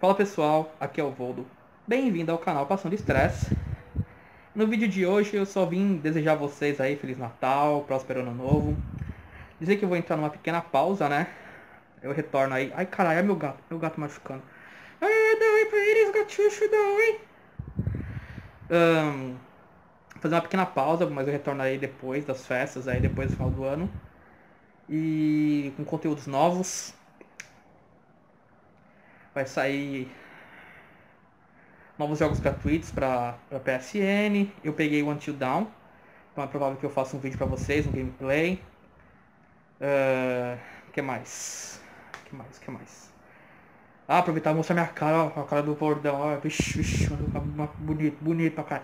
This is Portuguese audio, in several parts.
Fala pessoal, aqui é o Voldo. Bem-vindo ao canal Passando Estresse. No vídeo de hoje eu só vim desejar a vocês aí Feliz Natal, próspero ano novo. Dizer que eu vou entrar numa pequena pausa, né? Eu retorno aí. Ai caralho, é meu gato, meu gato machucando. Ai, dá pra eles, gachucho, dá um, Fazer uma pequena pausa, mas eu retorno aí depois das festas, aí depois do final do ano. E com conteúdos novos, vai sair novos jogos gratuitos para PSN. Eu peguei o Until Down, então é provável que eu faça um vídeo para vocês, um gameplay. Uh, que mais? que mais? que mais? Ah, aproveitar e mostrar minha cara, ó, a cara do bordão, ó, vixi, vixi, bonito, bonito pra cá.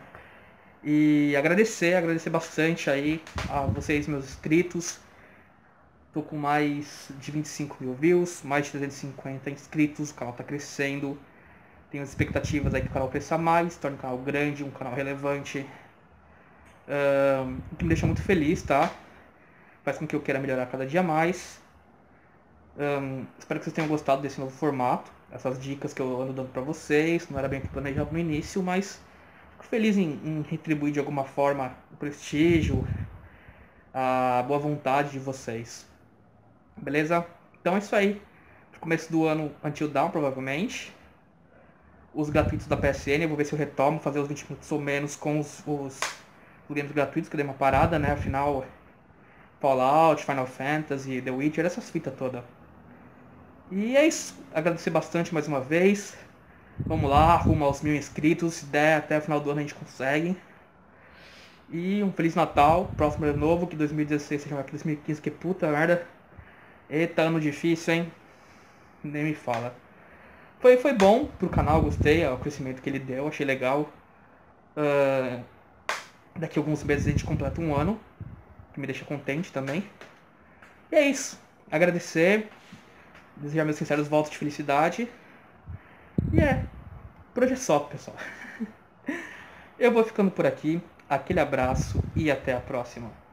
E agradecer, agradecer bastante aí a vocês, meus inscritos. Tô com mais de 25 mil views, mais de 350 inscritos, o canal tá crescendo. Tenho expectativas aí que o canal cresça mais, torne um canal grande, um canal relevante. Um, o que me deixa muito feliz, tá? Faz com que eu queira melhorar cada dia mais. Um, espero que vocês tenham gostado desse novo formato, essas dicas que eu ando dando pra vocês. Não era bem planejado no início, mas fico feliz em, em retribuir de alguma forma o prestígio, a boa vontade de vocês. Beleza? Então é isso aí. Começo do ano, Until Down, provavelmente. Os gratuitos da PSN, eu vou ver se eu retomo, fazer os 20 minutos ou menos com os, os, games gratuitos, que dei uma parada, né? Afinal, Fallout, Final Fantasy, The Witcher, essas fitas todas. E é isso. Agradecer bastante mais uma vez. Vamos lá, rumo aos mil inscritos. Se der até o final do ano a gente consegue. E um Feliz Natal, próximo ano novo, que 2016 seja mais que 2015, que puta merda. Eita, ano difícil, hein? Nem me fala. Foi, foi bom pro canal, gostei, o crescimento que ele deu, achei legal. Uh, daqui a alguns meses a gente completa um ano, que me deixa contente também. E é isso. Agradecer, desejar meus sinceros votos de felicidade. E é, por hoje é só, pessoal. Eu vou ficando por aqui. Aquele abraço e até a próxima.